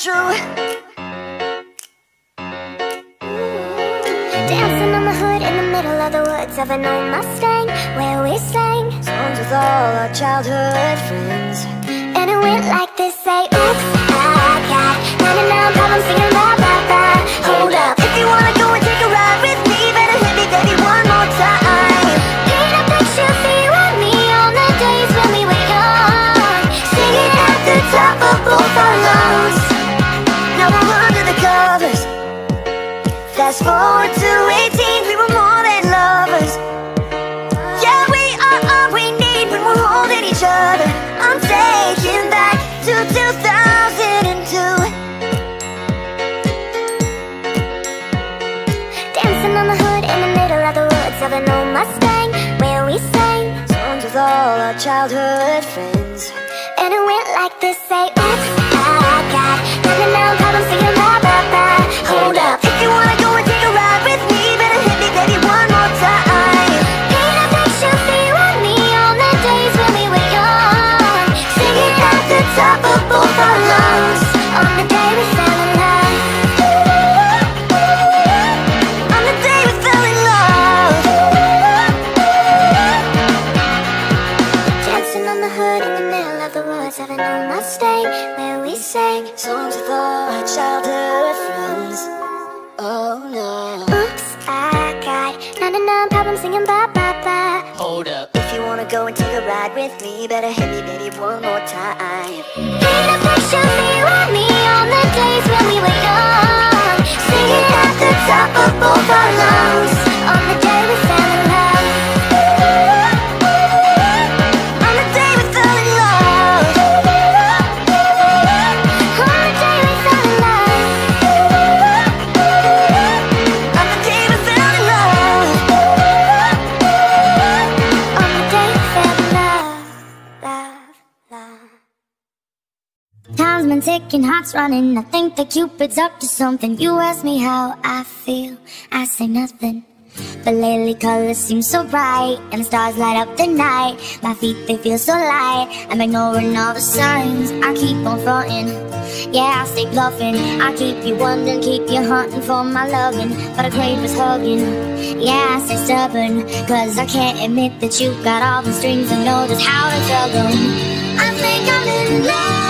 true. Dancing on the hood in the middle of the woods of an old Mustang where we sang Songs with all our childhood friends. And it went like this, say, oops, I got 99 problems singing blah, blah, blah Hold up, If you wanna go and take a ride with me, better hit me, baby, one more time. paint a picture for you and me on the days when we were young Sing it at the top of On the hood in the middle of the woods of an old Mustang where we sang Songs with all our childhood friends. And it went like this, say, got 99 problems singing blah, blah, blah Hold up. If you wanna go and take a ride with me, better hit me, baby, one more time. Ticking, heart's running. I think that Cupid's up to something. You ask me how I feel. I say nothing. But lately colors seem so bright And the stars light up the night. My feet, they feel so light. I'm ignoring all the signs. I keep on fronting. Yeah, I stay bluffing. I keep you wondering, keep you hunting for my loving. But I crave is hugging. Yeah, I stay stubborn Cause I can't admit that you got all the strings And know just how to tug. I think I'm in love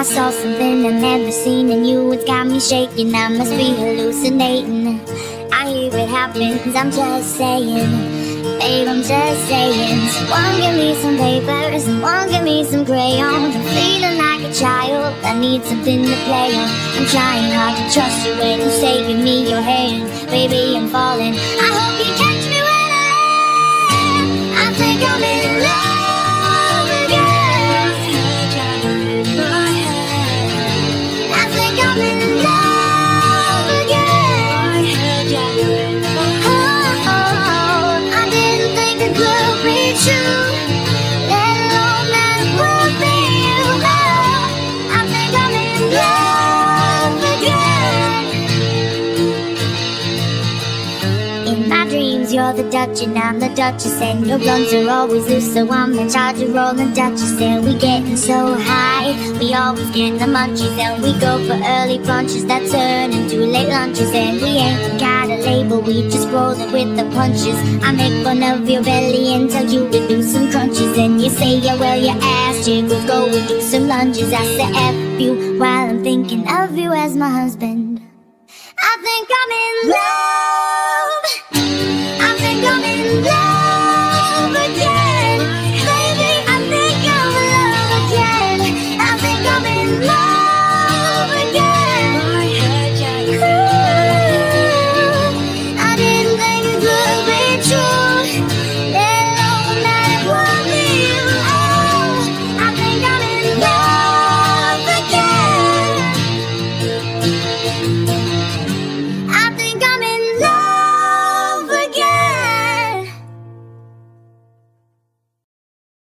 I saw something I've never seen in you It's got me shaking, I must be hallucinating. I hear it happens, I'm just saying. Babe, I'm just saying. Someone give me some paper, someone give me some crayons I'm feeling like a child, I need something to play on. I'm trying hard to trust you when you're give me your hand dreams, you're the Dutch and I'm the Duchess And your blunts are always loose so I'm in charge of rolling Dutchess And we getting so high, we always get the munchies. And we go for early brunches that turn into late lunches. And we ain't got a label, we just roll it with the punches. I make fun of your belly and tell you to do some crunches. And you say, yeah, well, your ass jiggles, go and do some lunges. I say F you while I'm thinking of you as my husband. I think I'm in love love